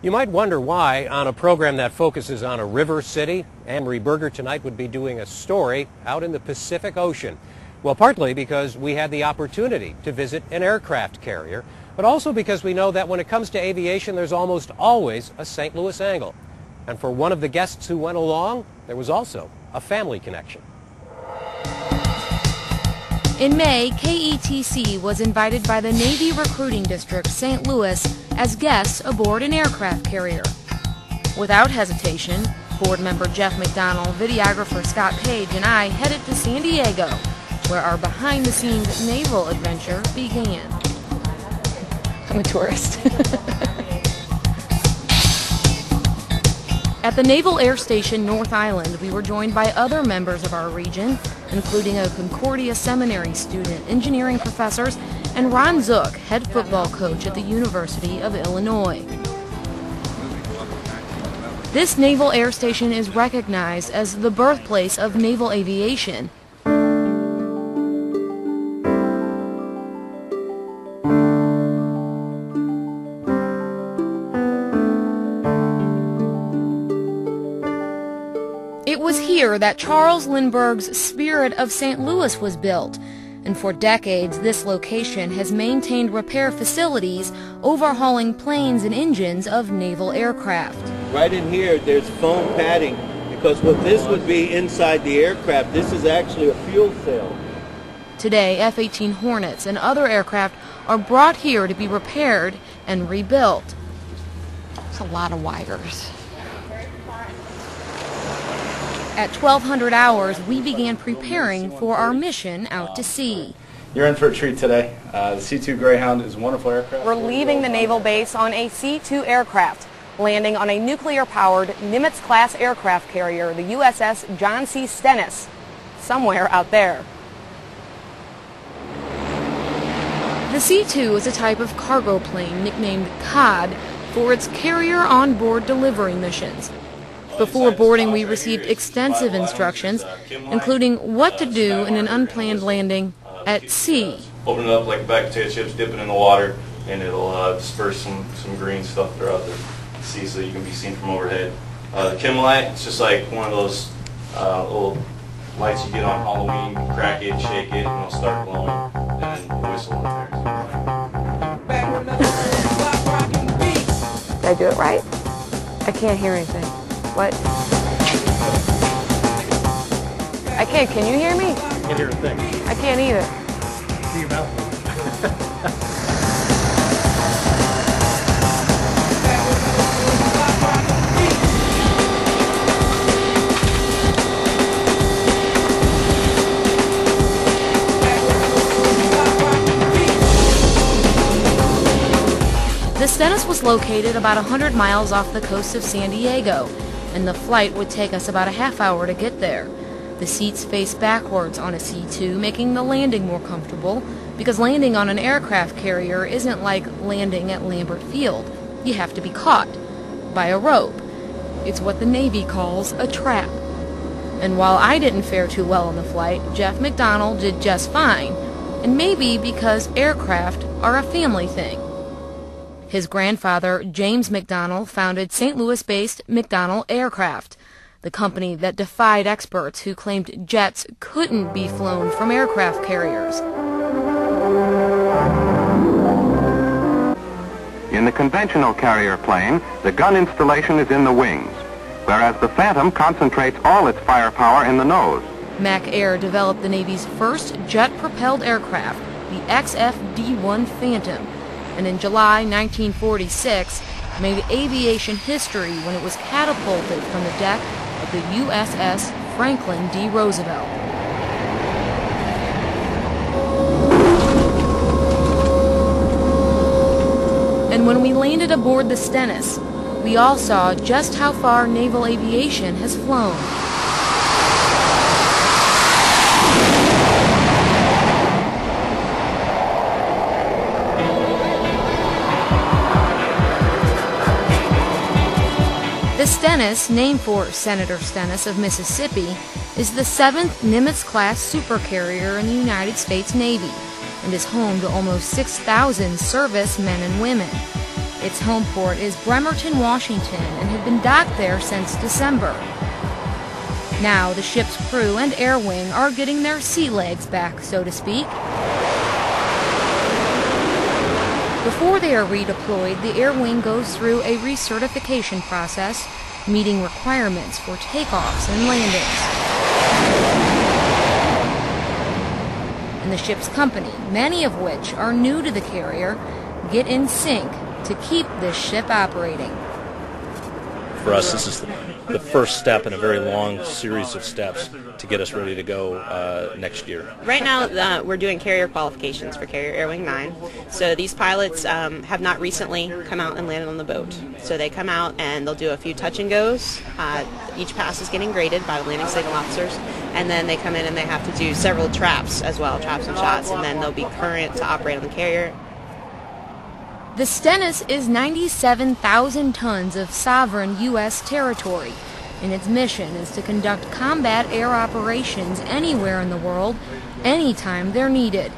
You might wonder why, on a program that focuses on a river city, Anne-Marie Berger tonight would be doing a story out in the Pacific Ocean. Well, partly because we had the opportunity to visit an aircraft carrier, but also because we know that when it comes to aviation, there's almost always a St. Louis angle. And for one of the guests who went along, there was also a family connection. In May, KETC was invited by the Navy Recruiting District St. Louis as guests aboard an aircraft carrier. Without hesitation, board member Jeff McDonnell, videographer Scot Page, and I headed to San Diego, where our behind-the-scenes naval adventure began. I'm a tourist. At the Naval Air Station North Island, we were joined by other members of our region, including a Concordia Seminary student, engineering professors, and Ron Zook, head football coach at the University of Illinois. This Naval Air Station is recognized as the birthplace of naval aviation It was here that Charles Lindbergh's Spirit of St. Louis was built, and for decades this location has maintained repair facilities overhauling planes and engines of naval aircraft. Right in here, there's foam padding because what this would be inside the aircraft, this is actually a fuel cell. Today, F-18 Hornets and other aircraft are brought here to be repaired and rebuilt. It's a lot of wires. At 1200 hours, we began preparing for our mission out to sea. You're in for a treat today. Uh, the C-2 Greyhound is a wonderful aircraft. We're leaving the naval base on a C-2 aircraft, landing on a nuclear-powered Nimitz-class aircraft carrier, the USS John C. Stennis, somewhere out there. The C-2 is a type of cargo plane nicknamed COD for its carrier on-board delivery missions. Before boarding, we received extensive instructions, including what to do in an unplanned landing at sea. Open it up like a bag of potato chips, dip it in the water, and it'll uh, disperse some, some green stuff throughout the sea so you can be seen from overhead. Uh, the chem light, it's just like one of those uh, little lights you get on Halloween. You crack it, shake it, and it'll start glowing, and then whistle in there. Did I do it right? I can't hear anything. What? I can't. Can you hear me? I Can't hear a thing. I can't either. See your mouth. The Stennis was located about 100 miles off the coast of San Diego, and the flight would take us about a half hour to get there. The seats face backwards on a C-2, making the landing more comfortable, because landing on an aircraft carrier isn't like landing at Lambert Field. You have to be caught by a rope. It's what the Navy calls a trap. And while I didn't fare too well on the flight, Jeff McDonnell did just fine, and maybe because aircraft are a family thing. His grandfather, James McDonnell, founded St. Louis-based McDonnell Aircraft, the company that defied experts who claimed jets couldn't be flown from aircraft carriers. In the conventional carrier plane, the gun installation is in the wings, whereas the Phantom concentrates all its firepower in the nose. McAir developed the Navy's first jet-propelled aircraft, the XF-D-1 Phantom, and in July 1946 made aviation history when it was catapulted from the deck of the USS Franklin D. Roosevelt. And when we landed aboard the Stennis, we all saw just how far naval aviation has flown. Stennis, named for Senator Stennis of Mississippi, is the seventh Nimitz-class supercarrier in the United States Navy and is home to almost 6,000 service men and women. Its home port is Bremerton, Washington, and had been docked there since December. Now, the ship's crew and air wing are getting their sea legs back, so to speak. Before they are redeployed, the air wing goes through a recertification process, meeting requirements for takeoffs and landings. And the ship's company, many of which are new to the carrier, get in sync to keep this ship operating. For us, this is the, the first step in a very long series of steps to get us ready to go uh, next year. Right now, uh, we're doing carrier qualifications for Carrier Air Wing 9. So these pilots um, have not recently come out and landed on the boat. So they come out and they'll do a few touch and goes. Uh, each pass is getting graded by the landing signal officers. And then they come in and they have to do several traps as well, traps and shots. And then they'll be current to operate on the carrier the Stennis is 97,000 tons of sovereign U.S. territory, and its mission is to conduct combat air operations anywhere in the world, anytime they're needed.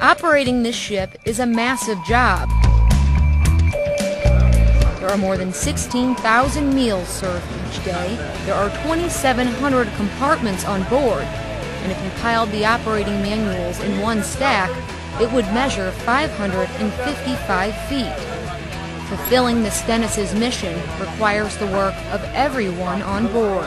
Operating this ship is a massive job. There are more than 16,000 meals served each day. There are 2,700 compartments on board. And if you piled the operating manuals in one stack, it would measure 555 feet. Fulfilling the Stennis' mission requires the work of everyone on board.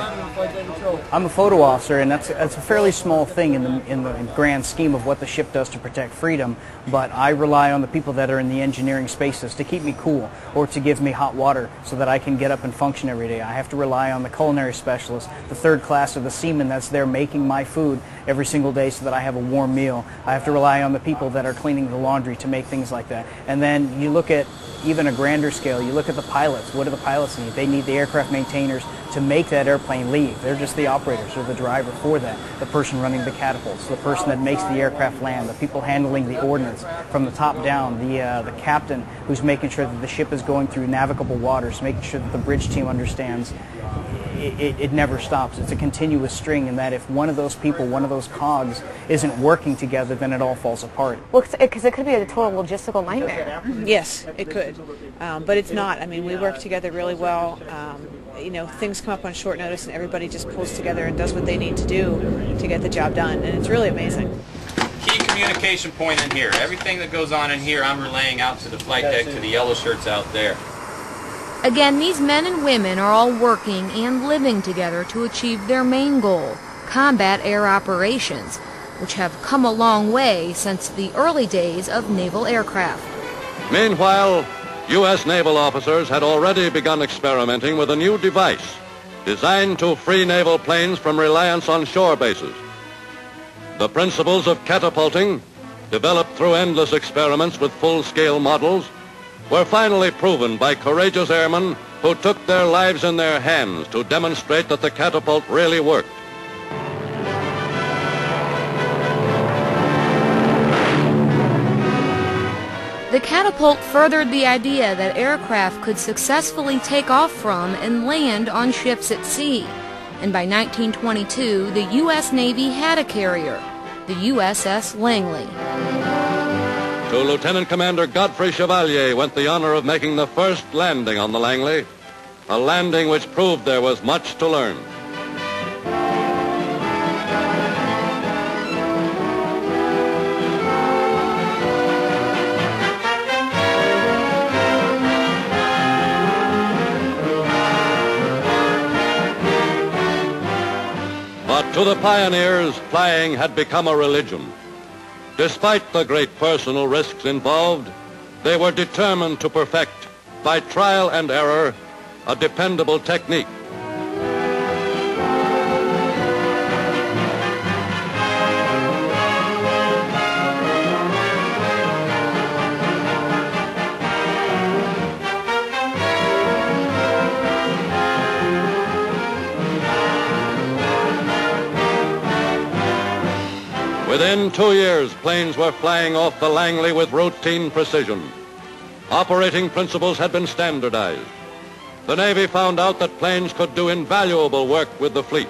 I'm a photo officer, and that's, that's a fairly small thing in the, in the grand scheme of what the ship does to protect freedom, but I rely on the people that are in the engineering spaces to keep me cool or to give me hot water so that I can get up and function every day. I have to rely on the culinary specialist, the third class of the seaman that's there making my food every single day so that I have a warm meal. I have to rely on the people that are cleaning the laundry to make things like that. And then you look at even a grander scale, you look at the pilots. What do the pilots need? They need the aircraft maintainers to make that airplane leave. They're just the operators or the driver for that. The person running the catapults, the person that makes the aircraft land, the people handling the ordnance from the top down, the, uh, the captain who's making sure that the ship is going through navigable waters, making sure that the bridge team understands it, it, it, never stops. It's a continuous string in that if one of those people, one of those cogs isn't working together, then it all falls apart. Well, because it could be a total logistical nightmare. Yes, it could. Um, but it's not. I mean, we work together really well. Um, you know, things come up on short notice and everybody just pulls together and does what they need to do to get the job done. And it's really amazing. Key communication point in here. Everything that goes on in here, I'm relaying out to the flight deck to the yellow shirts out there. Again, these men and women are all working and living together to achieve their main goal, combat air operations, which have come a long way since the early days of naval aircraft. Meanwhile, U.S. naval officers had already begun experimenting with a new device designed to free naval planes from reliance on shore bases. The principles of catapulting, developed through endless experiments with full-scale models, were finally proven by courageous airmen who took their lives in their hands to demonstrate that the catapult really worked. The catapult furthered the idea that aircraft could successfully take off from and land on ships at sea. And by 1922, the U.S. Navy had a carrier, the USS Langley. To Lieutenant Commander Godfrey Chevalier went the honor of making the first landing on the Langley, a landing which proved there was much to learn. But to the pioneers, flying had become a religion. Despite the great personal risks involved, they were determined to perfect, by trial and error, a dependable technique. Within two years, planes were flying off the Langley with routine precision. Operating principles had been standardized. The Navy found out that planes could do invaluable work with the fleet.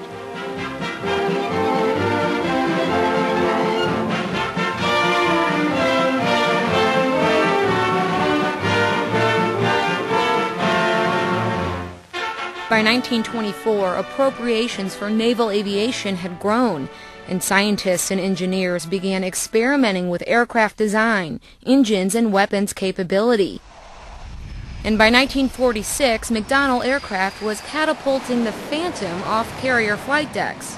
By 1924, appropriations for naval aviation had grown and scientists and engineers began experimenting with aircraft design, engines, and weapons capability. And by 1946, McDonnell Aircraft was catapulting the Phantom off carrier flight decks.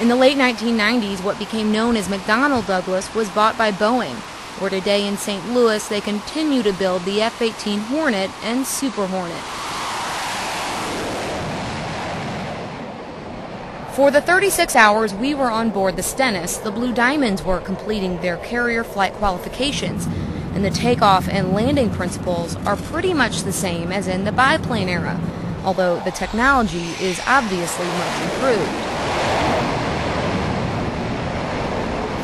In the late 1990s, what became known as McDonnell Douglas was bought by Boeing, where today in St. Louis they continue to build the F 18 Hornet and Super Hornet. For the 36 hours we were on board the Stennis, the Blue Diamonds were completing their carrier flight qualifications, and the takeoff and landing principles are pretty much the same as in the biplane era, although the technology is obviously much improved.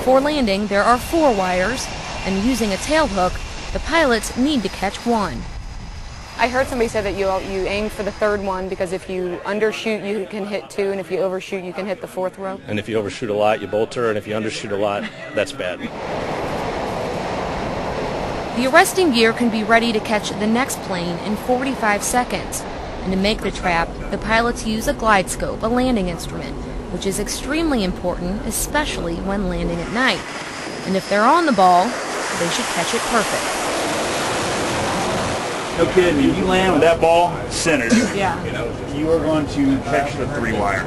For landing, there are four wires, and using a tailhook, the pilots need to catch one. I heard somebody say that you you aim for the third one because if you undershoot, you can hit two, and if you overshoot, you can hit the fourth row. And if you overshoot a lot, you bolter, and if you undershoot a lot, that's bad. The arresting gear can be ready to catch the next plane in 45 seconds. And to make the trap, the pilots use a glide slope, a landing instrument, which is extremely important, especially when landing at night. And if they're on the ball, they should catch it perfect. No kidding. If you land with that ball centered, Yeah. you are going to catch the three wire.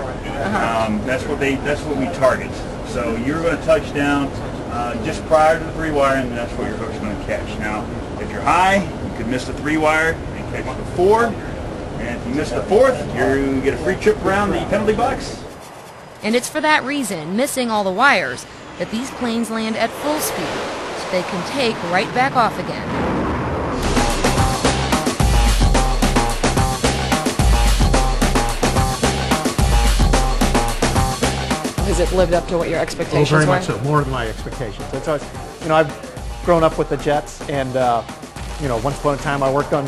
Um, that's what they. That's what we target. So you're going to touch down uh, just prior to the three wire, and that's what your hook's going to catch. Now, if you're high, you could miss the three wire and catch the four. And if you miss the fourth, you get a free trip around the penalty box. And it's for that reason, missing all the wires, that these planes land at full speed, so they can take right back off again. Has it lived up to what your expectations Oh, very were? much so, more than my expectations. It's always, you know, I've grown up with the jets, and uh, you know, once upon a time I worked on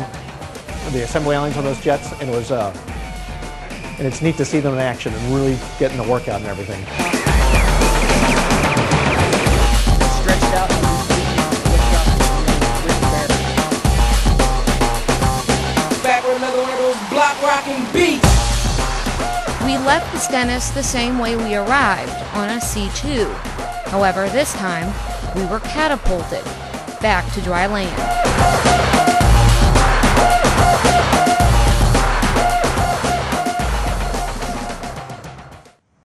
the assembly lines on those jets, and it was, uh, and it's neat to see them in action and really getting the workout and everything. Left the Stennis the same way we arrived, on a C-2. However, this time, we were catapulted back to dry land.